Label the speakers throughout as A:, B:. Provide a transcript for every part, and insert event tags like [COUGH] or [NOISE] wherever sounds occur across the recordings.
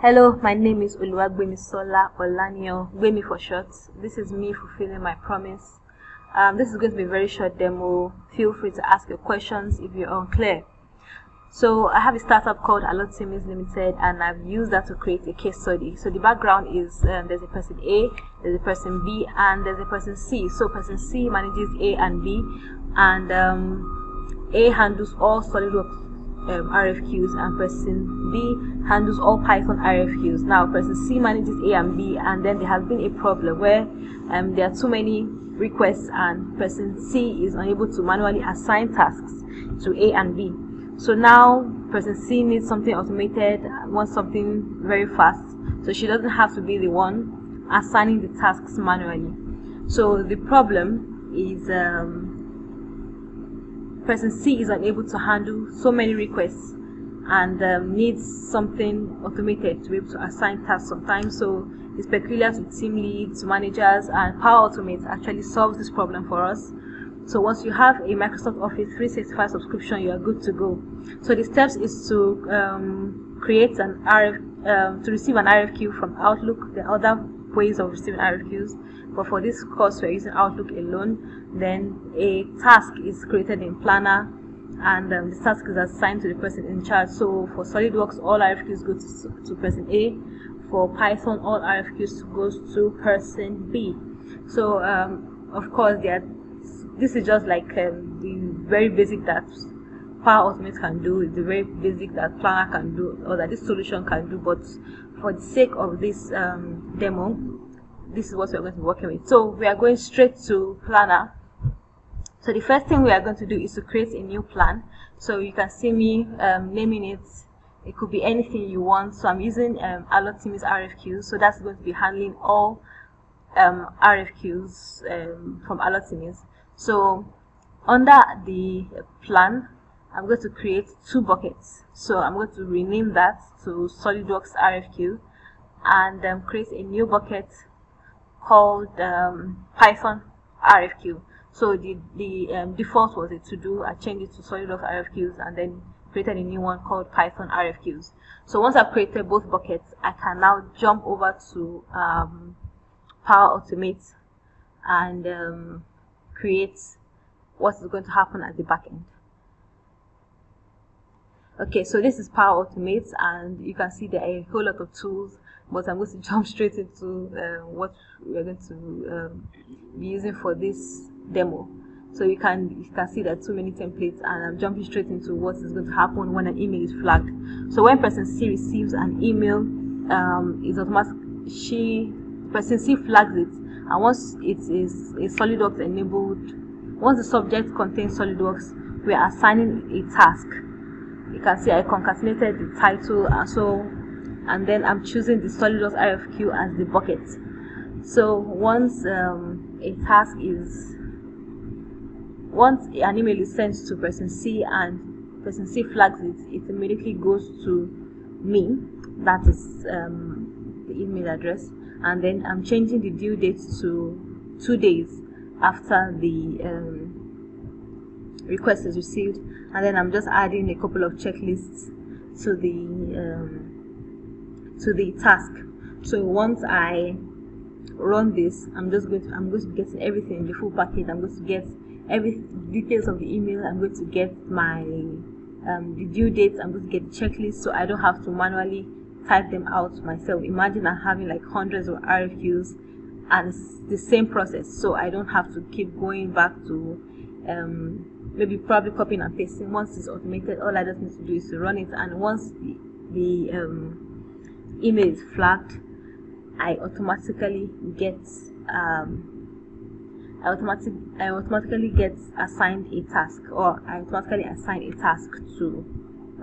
A: Hello, my name is Oluwagbemisola Olanio, Gbemi for short. This is me fulfilling my promise. Um, this is going to be a very short demo. Feel free to ask your questions if you're unclear. So I have a startup called Alert Simmons Limited and I've used that to create a case study. So the background is um, there's a person A, there's a person B and there's a person C. So person C manages A and B and um, A handles all solid SolidWorks um, RFQs and person B handles all Python RFQs. Now person C manages A and B and then there has been a problem where um, there are too many requests and person C is unable to manually assign tasks to A and B. So now person C needs something automated, wants something very fast. So she doesn't have to be the one assigning the tasks manually. So the problem is um, person C is unable to handle so many requests and um, needs something automated to be able to assign tasks sometimes. So it's peculiar to team leads, managers, and Power Automate actually solves this problem for us. So once you have a Microsoft Office 365 subscription, you are good to go. So the steps is to um, create an RF, um, to receive an RFQ from Outlook. There are other ways of receiving RFQs, but for this course we're using Outlook alone. Then a task is created in Planner, and um, the task is assigned to the person in charge. So for SolidWorks, all RFQs go to, to person A. For Python, all RFQs goes to person B. So um, of course there this is just like um, the very basic that Power Automate can do, is the very basic that Planner can do, or that this solution can do. But for the sake of this um, demo, this is what we're going to be working with. So we are going straight to Planner. So the first thing we are going to do is to create a new plan. So you can see me um, naming it. It could be anything you want. So I'm using um, Allotimis RFQ. So that's going to be handling all um, RFQs um, from Allotimis. So under the plan, I'm going to create two buckets. So I'm going to rename that to SolidWorks RFQ and um, create a new bucket called um, Python RFQ. So the, the um, default was a to-do. I changed it to SolidWorks RFQs and then created a new one called Python RFQs. So once I've created both buckets, I can now jump over to um, Power Automate and um, create what is going to happen at the back end. Okay, so this is Power Automate, and you can see there are a whole lot of tools, but I'm going to [LAUGHS] jump straight into uh, what we're going to um, be using for this demo. So you can you can see there are too many templates, and I'm jumping straight into what is going to happen when an email is flagged. So when person C receives an email, um, it's automatic. She person C flags it, and once it is SolidWorks enabled once the subject contains SolidWorks, we are assigning a task. You can see I concatenated the title and so and then I'm choosing the SolidWorks RFQ as the bucket. So once um, a task is once an email is sent to person C and person C flags it, it immediately goes to me. That is um, the email address, and then I'm changing the due date to two days after the um, request is received and then I'm just adding a couple of checklists to the um, to the task. So once I run this I'm just going to I'm going to getting everything in the full package. I'm going to get every details of the email. I'm going to get my um, the due date I'm going to get the checklist. So I don't have to manually type them out myself. Imagine I'm having like hundreds of RFQs and it's the same process. So I don't have to keep going back to um, maybe probably copying and pasting once it's automated all I just need to do is to run it. And once the, the um, email is flagged I automatically get um, I, automatic, I automatically get assigned a task or I automatically assign a task to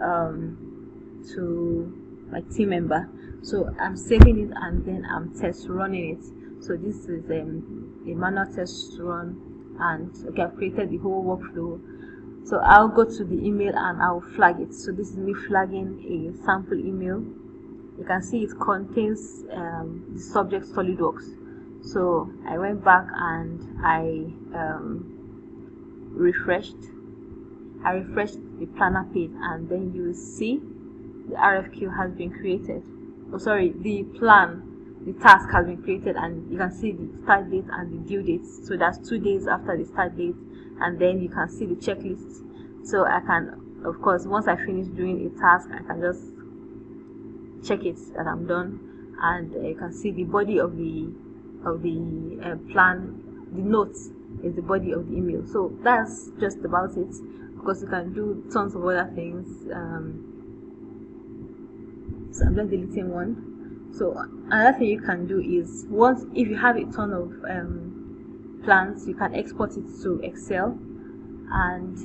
A: um, to my team member. So I'm saving it and then I'm test running it. So this is um, a manual test run and okay I've created the whole workflow. So I'll go to the email and I'll flag it. So this is me flagging a sample email. You can see it contains um, the subject SolidWorks. So I went back and I um, refreshed. I refreshed the planner page and then you will see the RFQ has been created. Oh sorry the plan the task has been created and you can see the start date and the due date. So that's two days after the start date and then you can see the checklist. So i can of course once i finish doing a task i can just check it that i'm done and uh, you can see the body of the of the uh, plan the notes is the body of the email. So that's just about it. Because you can do tons of other things. Um, so i'm just deleting one so another thing you can do is once if you have a ton of um, plans you can export it to excel and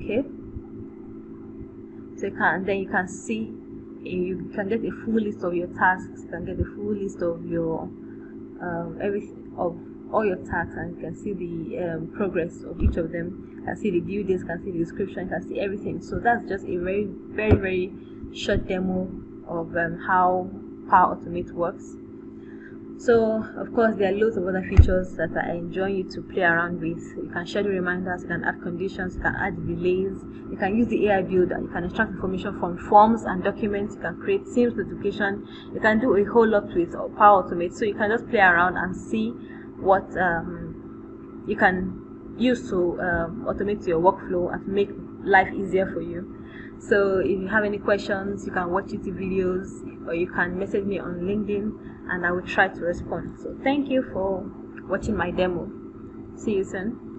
A: okay. So you can then you can see you can get a full list of your tasks you can get a full list of your um, everything of all your tasks and you can see the um, progress of each of them. You can see the due dates can see the description you can see everything. So that's just a very very very short demo of um, how Power Automate works so of course there are loads of other features that I enjoy you to play around with. You can schedule reminders, you can add conditions, you can add delays, you can use the AI builder, you can extract information from forms and documents, you can create Teams notification, you can do a whole lot with Power Automate. So you can just play around and see what um, you can use to um, automate your workflow and make life easier for you. So if you have any questions, you can watch YouTube videos or you can message me on LinkedIn and I will try to respond. So thank you for watching my demo. See you soon.